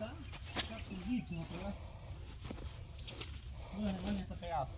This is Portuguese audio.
tá, está perdido, não é? Bueno, bueno, está pegado.